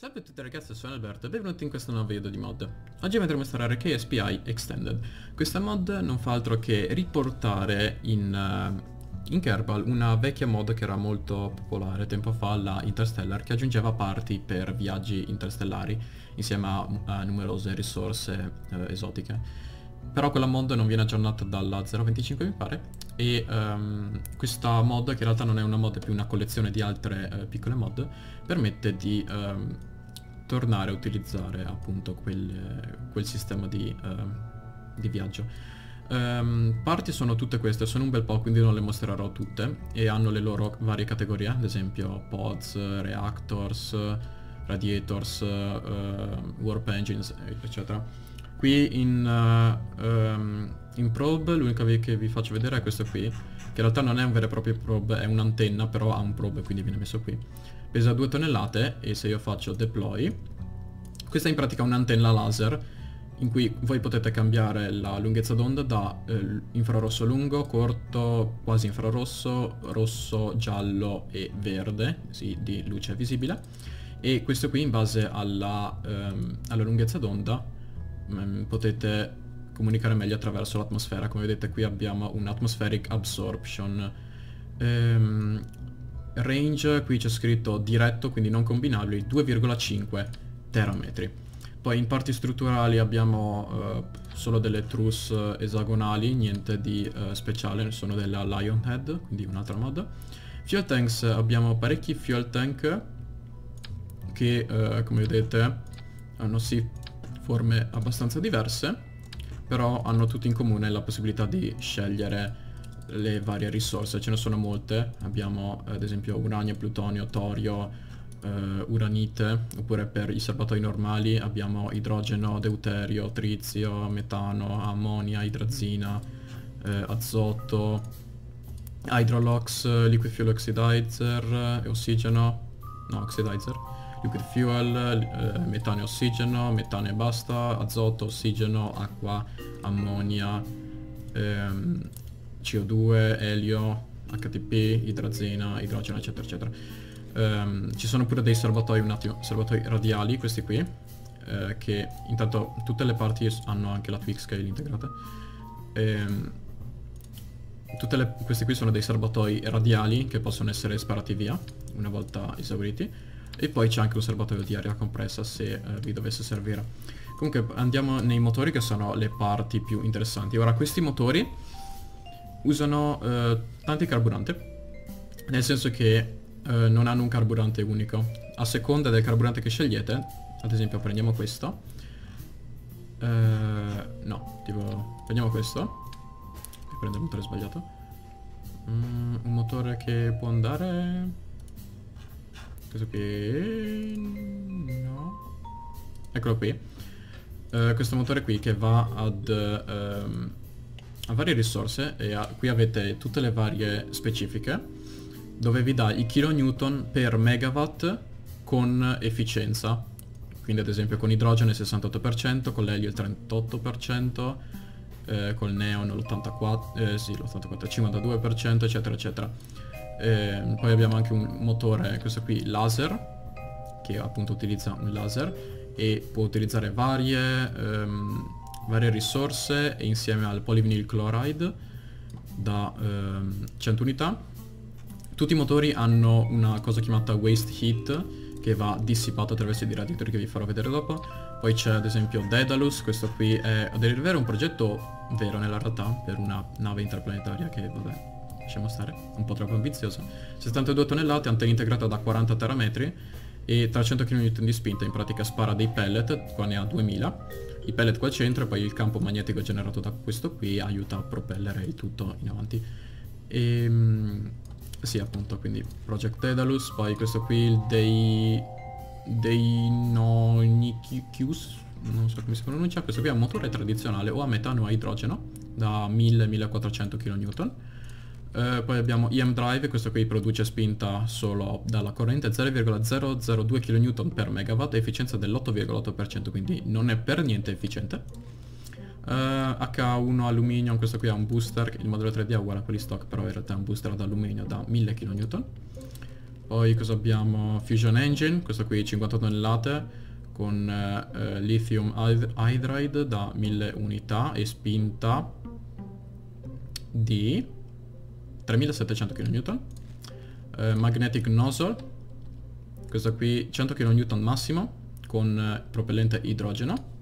Salve a tutti ragazzi, sono Alberto e benvenuti in questo nuovo video di mod. Oggi vedremo mostrare KSPI Extended. Questa mod non fa altro che riportare in, uh, in Kerbal una vecchia mod che era molto popolare tempo fa, la Interstellar, che aggiungeva parti per viaggi interstellari insieme a, a numerose risorse uh, esotiche. Però quella mod non viene aggiornata dalla 0.25 mi pare e um, questa mod, che in realtà non è una mod, è più una collezione di altre uh, piccole mod, permette di um, tornare a utilizzare appunto quel, quel sistema di, uh, di viaggio. Um, parti sono tutte queste, sono un bel po', quindi non le mostrerò tutte e hanno le loro varie categorie, ad esempio pods, reactors, radiators, uh, warp engines, eccetera. Qui in, uh, um, in probe l'unica che vi faccio vedere è questo qui, che in realtà non è un vero e proprio probe, è un'antenna, però ha un probe, quindi viene messo qui pesa 2 tonnellate e se io faccio deploy, questa è in pratica un'antenna laser in cui voi potete cambiare la lunghezza d'onda da eh, infrarosso lungo, corto, quasi infrarosso, rosso, giallo e verde, sì, di luce visibile. E questo qui in base alla, ehm, alla lunghezza d'onda ehm, potete comunicare meglio attraverso l'atmosfera. Come vedete qui abbiamo un atmospheric absorption. Ehm, range, qui c'è scritto diretto, quindi non combinabili, 2,5 terametri. Poi in parti strutturali abbiamo uh, solo delle truss esagonali, niente di uh, speciale, sono della Lionhead, quindi un'altra mod. Fuel tanks, abbiamo parecchi fuel tank che uh, come vedete hanno sì forme abbastanza diverse, però hanno tutti in comune la possibilità di scegliere le varie risorse, ce ne sono molte, abbiamo ad esempio uranio, plutonio, torio, eh, uranite, oppure per i serbatoi normali abbiamo idrogeno, deuterio, trizio, metano, ammonia, idrazina, eh, azoto, hydrolox, liquid fuel oxidizer, ossigeno, no oxidizer, liquid fuel, eh, metano e ossigeno, metano e basta, azoto, ossigeno, acqua, ammonia, ehm, CO2, elio, HTP, idrazina, idrogeno, eccetera, eccetera. Um, ci sono pure dei serbatoi, un attimo, serbatoi radiali, questi qui, eh, che intanto tutte le parti hanno anche la Twix scale integrata. Um, le, questi qui sono dei serbatoi radiali che possono essere sparati via una volta esauriti. E poi c'è anche un serbatoio di aria compressa se eh, vi dovesse servire. Comunque andiamo nei motori che sono le parti più interessanti. Ora questi motori usano eh, tanti carburante, nel senso che eh, non hanno un carburante unico. A seconda del carburante che scegliete, ad esempio prendiamo questo, eh, no, tipo, prendiamo questo, prendo il motore sbagliato, mm, un motore che può andare... Questo qui... no... Eccolo qui. Uh, questo motore qui che va ad... Um, ha varie risorse e ha, qui avete tutte le varie specifiche dove vi dà i kilonewton per megawatt con efficienza quindi ad esempio con idrogeno il 68%, con l'elio il 38%, eh, col neon l'84%, eh, sì, l'84%, 52%, eccetera, eccetera. Eh, poi abbiamo anche un motore, questo qui, laser, che appunto utilizza un laser e può utilizzare varie ehm, varie risorse insieme al polyvinyl chloride da ehm, 100 unità. Tutti i motori hanno una cosa chiamata waste heat che va dissipato attraverso i radiatori che vi farò vedere dopo. Poi c'è ad esempio Daedalus, questo qui è a dire vero un progetto vero nella realtà per una nave interplanetaria che vabbè lasciamo stare, un po' troppo ambizioso. 72 tonnellate, antenna integrata da 40 terametri e 300 kN di spinta, in pratica spara dei pellet, qua ne ha 2000 i pellet qua al centro e poi il campo magnetico generato da questo qui aiuta a propellere il tutto in avanti. E, ehm, sì, appunto, quindi Project Daedalus, poi questo qui, il Dei... Dei Nonikius, non so come si pronuncia, questo qui è un motore tradizionale o a metano a idrogeno da 1000-1400 kN eh, poi abbiamo EM Drive, questo qui produce spinta solo dalla corrente 0,002 kN per megawatt, efficienza dell'8,8%, quindi non è per niente efficiente. Uh, eh, H1 alluminio, questo qui ha un booster, il modello 3D è uguale a quelli stock, però in realtà è un booster ad alluminio da 1000 kN. Poi cosa abbiamo? Fusion Engine, questo qui 50 tonnellate con eh, lithium hydride da 1000 unità e spinta di 3700 kN. Eh, magnetic nozzle, questo qui 100 kN massimo con eh, propellente idrogeno.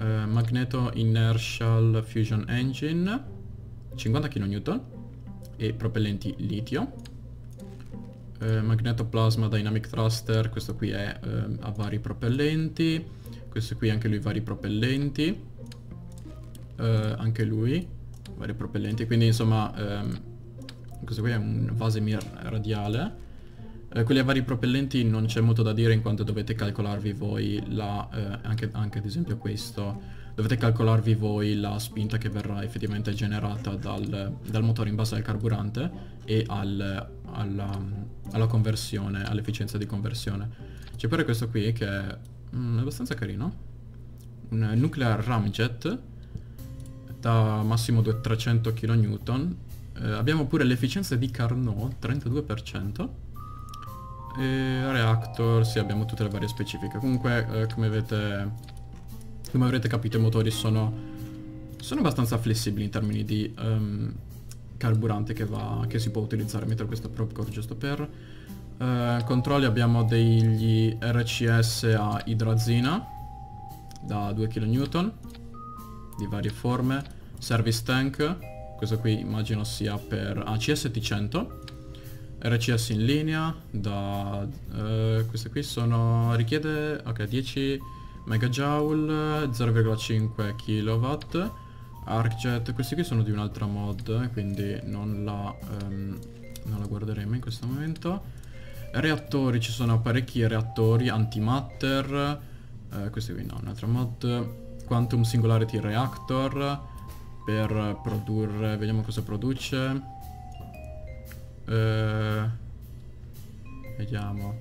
Eh, magneto inertial fusion engine 50 kN e propellenti litio eh, magnetoplasma dynamic thruster questo qui è eh, a vari propellenti questo qui anche lui vari propellenti eh, anche lui vari propellenti quindi insomma ehm, questo qui è un Vasemir radiale. Eh, quelli a vari propellenti non c'è molto da dire in quanto dovete calcolarvi voi la eh, anche, anche ad esempio questo. Dovete calcolarvi voi la spinta che verrà effettivamente generata dal, dal motore in base al carburante e al, alla, alla, conversione, all'efficienza di conversione. C'è pure questo qui che è mm, abbastanza carino, un nuclear ramjet da massimo 300 kN. Eh, abbiamo pure l'efficienza di Carnot, 32%. E reactor, sì abbiamo tutte le varie specifiche. Comunque, eh, come avete come avrete capito i motori sono, sono abbastanza flessibili in termini di um, carburante che, va, che, si può utilizzare mentre questo Propcore giusto per uh, controlli abbiamo degli RCS a idrazina da 2 kN di varie forme. Service tank questo qui immagino sia per ah, CST100 RCS in linea da uh, queste qui sono richiede ok 10 Megajoule 0,5 kW Arcjet, questi qui sono di un'altra mod quindi non la, um, non la guarderemo in questo momento. Reattori, ci sono parecchi reattori antimatter eh, Questi qui no, un'altra mod Quantum Singularity Reactor Per produrre, vediamo cosa produce eh, Vediamo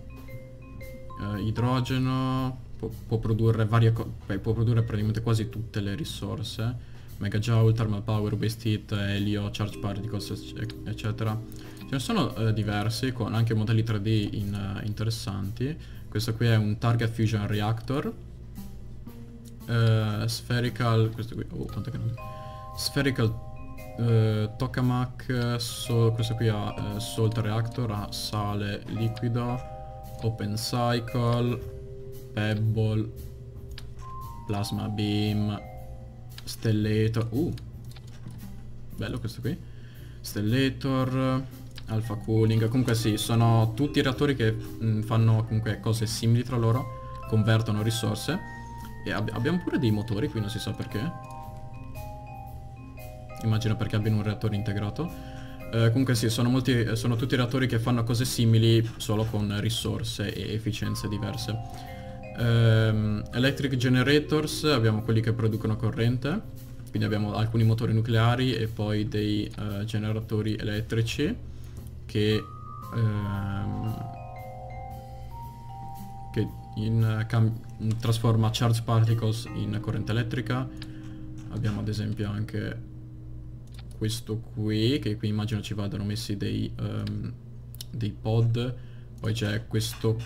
eh, Idrogeno può, può produrre varie beh, può produrre praticamente quasi tutte le risorse Megajoule, Thermal Power, Waste Heat, Helio, Charge Particles, eccetera. Ce ne sono eh, diversi, con anche modelli 3D in, uh, interessanti. Questo qui è un Target Fusion Reactor. Uh, spherical... questo qui... Oh, quanto che non... Spherical uh, Tokamak, so, questo qui ha Salt Reactor, ha sale liquido, Open Cycle, Pebble, Plasma Beam, Stellator. Uh, bello questo qui. Stellator, Alpha Cooling. Comunque sì, sono tutti reattori che mh, mm, fanno comunque cose simili tra loro, convertono risorse. E ab abbiamo pure dei motori qui, non si sa perché. Immagino perché abbiano un reattore integrato. Eh, comunque sì, sono, molti, sono tutti reattori che fanno cose simili solo con risorse e efficienze diverse. Um, electric generators, abbiamo quelli che producono corrente, quindi abbiamo alcuni motori nucleari e poi dei uh, generatori elettrici che, um, che in, trasforma charge particles in corrente elettrica. Abbiamo ad esempio anche questo qui, che qui immagino ci vadano messi dei, um, dei pod, poi c'è questo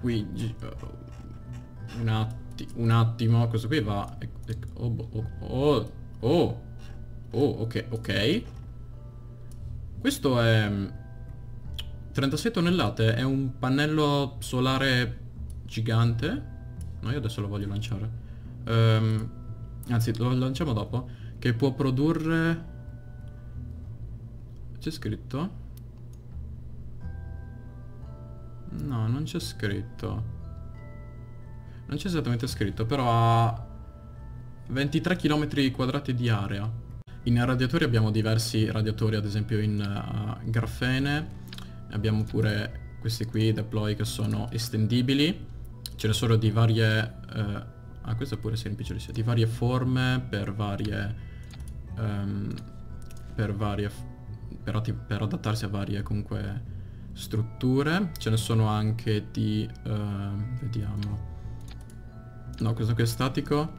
qui... Uh, un, atti un attimo, questo qui va... Oh, oh, oh, oh, oh, ok, ok. Questo è... 36 tonnellate, è un pannello solare gigante. No, io adesso lo voglio lanciare. Um, anzi, lo lanciamo dopo. Che può produrre... C'è scritto? No, non c'è scritto. Non c'è esattamente scritto, però ha 23 km quadrati di area. In radiatori abbiamo diversi radiatori, ad esempio in uh, grafene. Abbiamo pure questi qui, deploy, che sono estendibili. Ce ne sono di varie... Uh, ah, questo pure si rimpicciolisse. Di varie forme, per varie... Um, per varie... Per, per adattarsi a varie, comunque, strutture. Ce ne sono anche di... Uh, vediamo No, questo qui è statico.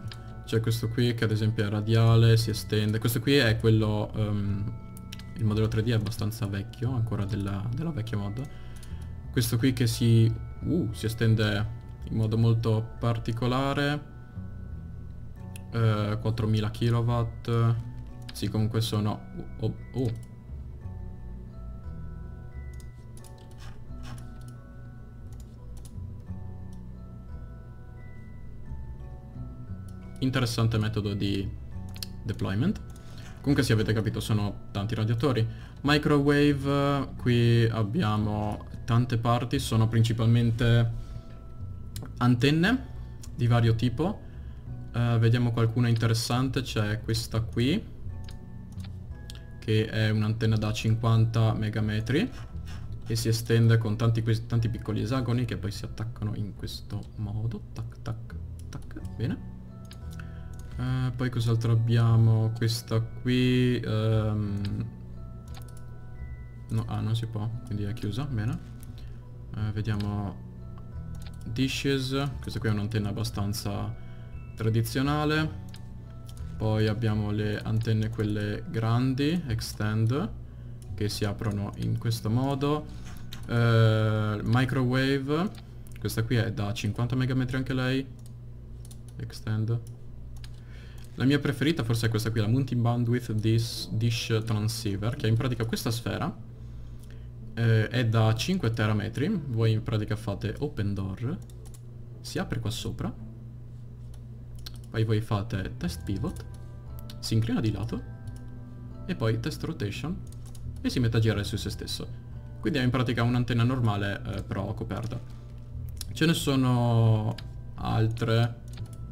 C'è questo qui che ad esempio è radiale, si estende. Questo qui è quello... Um, il modello 3D è abbastanza vecchio, ancora della, della vecchia mod. questo qui che si, uh, si estende in modo molto particolare. Eh, 4000 kW. Sì, comunque sono... Oh, oh. Interessante metodo di deployment. Comunque se avete capito sono tanti radiatori. Microwave, qui abbiamo tante parti, sono principalmente antenne di vario tipo. Uh, vediamo qualcuna interessante, c'è questa qui, che è un'antenna da 50 megametri e si estende con tanti, tanti piccoli esagoni che poi si attaccano in questo modo. Tac, tac, tac, bene. Uh, poi cos'altro abbiamo? Questa qui... Um... No, ah, non si può, quindi è chiusa, bene. Uh, vediamo... Dishes, questa qui è un'antenna abbastanza tradizionale. Poi abbiamo le antenne quelle grandi, extend, che si aprono in questo modo. Uh, microwave, questa qui è da 50 megametri anche lei. Extend. La mia preferita forse è questa qui, la Multi Bandwidth Dish, Transceiver, che è in pratica questa sfera eh, è da 5 terametri. Voi in pratica fate open door, si apre qua sopra, poi voi fate test pivot, si inclina di lato. E poi test rotation. E si mette a girare su se stesso. Quindi è in pratica un'antenna normale eh, però coperta. Ce ne sono altre.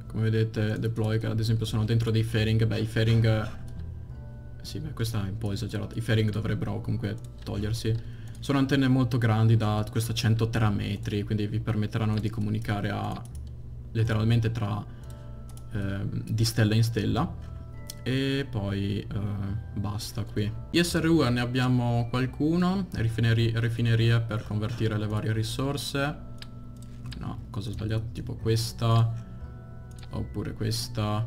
Come vedete deploy che ad esempio sono dentro dei fairing. Beh i fairing sì beh questa è un po' esagerata. I fairing dovrebbero comunque togliersi sono antenne molto grandi da questo 100 terametri quindi vi permetteranno di comunicare a letteralmente tra eh, di stella in stella. E poi eh, basta qui. ISRU ne abbiamo qualcuno. Rifinerie, rifinerie per convertire le varie risorse. No cosa ho sbagliato? Tipo questa oppure questa.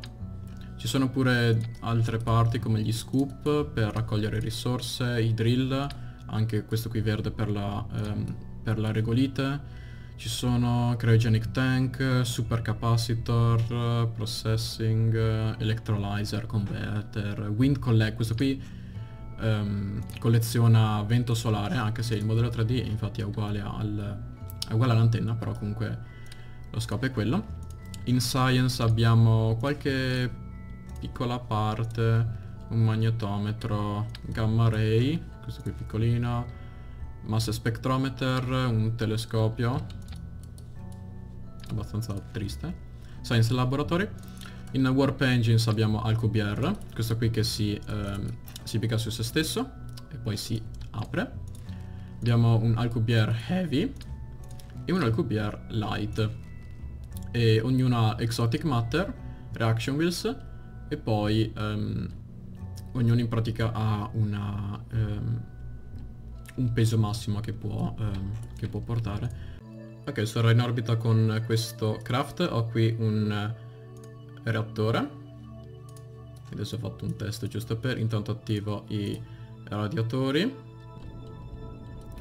Ci sono pure altre parti come gli scoop per raccogliere risorse, i drill, anche questo qui verde per la, ehm, per la regolite. Ci sono cryogenic tank, supercapacitor, processing, electrolyzer, converter, wind collect, questo qui ehm, colleziona vento solare, anche se il modello 3D infatti è uguale, al, è uguale all'antenna, però comunque lo scopo è quello. In Science abbiamo qualche piccola parte, un magnetometro gamma ray, questo qui piccolino, mass spectrometer, un telescopio, abbastanza triste, Science Laboratory. In Warp Engines abbiamo AlcuBR, questo qui che si, ehm, si piega su se stesso e poi si apre. Abbiamo un AlcuBR Heavy e un AlcuBR Light e ognuna ha Exotic Matter, Reaction Wheels e poi um, ognuno in pratica ha una, um, un peso massimo che può, um, che può portare. Ok, sarò in orbita con questo craft, ho qui un reattore. Adesso ho fatto un test giusto per, intanto attivo i radiatori.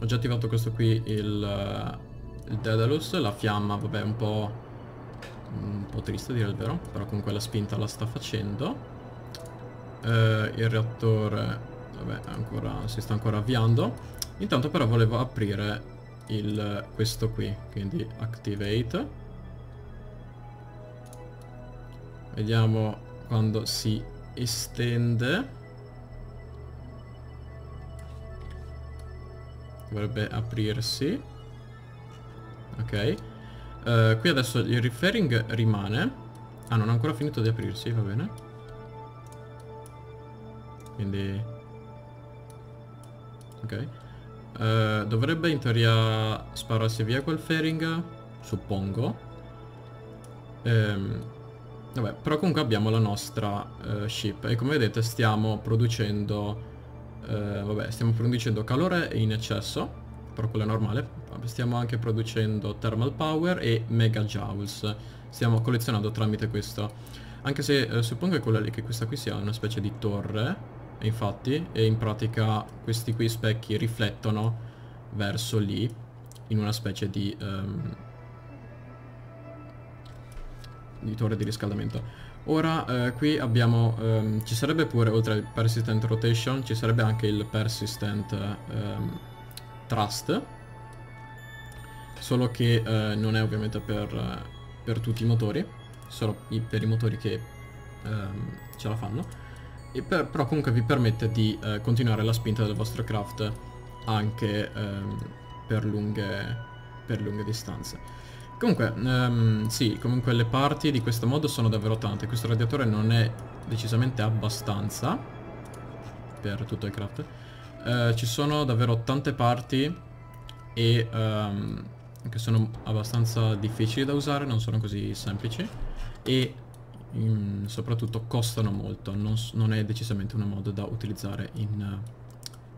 Ho già attivato questo qui, il, il Daedalus, la fiamma, vabbè, un po' un po' triste dire il vero, però comunque la spinta la sta facendo. Eh, il reattore, vabbè, ancora, si sta ancora avviando. Intanto però volevo aprire il, questo qui, quindi activate. Vediamo quando si estende. Dovrebbe aprirsi. Ok. Uh, qui adesso il referring rimane. Ah, non ha ancora finito di aprirsi, va bene. Quindi... Ok. Uh, dovrebbe in teoria spararsi via quel fairing, suppongo. Um, vabbè, però comunque abbiamo la nostra uh, ship e come vedete stiamo producendo... vabbè, stiamo producendo calore in eccesso però quello è normale. Stiamo anche producendo thermal power e megajoules. Stiamo collezionando tramite questo. Anche se eh, suppongo che, che questa qui sia una specie di torre, infatti, e in pratica questi qui specchi riflettono verso lì. in una specie di, um, di torre di riscaldamento. Ora eh, qui abbiamo, um, ci sarebbe pure oltre al persistent rotation, ci sarebbe anche il persistent um, thrust, solo che eh, non è ovviamente per, per, tutti i motori, solo per i motori che um, ce la fanno, per, però comunque vi permette di eh, continuare la spinta del vostro craft anche per lunghe, per lunghe distanze. Comunque, um, sì, comunque le parti di questo modo sono davvero tante. Questo radiatore non è decisamente abbastanza per tutto il craft. Uh, ci sono davvero tante parti e um, che sono abbastanza difficili da usare, non sono così semplici e um, soprattutto costano molto, non, non, è decisamente una modo da utilizzare in,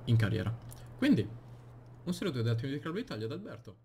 in carriera. Quindi, un saluto da Team di Club Italia da Alberto.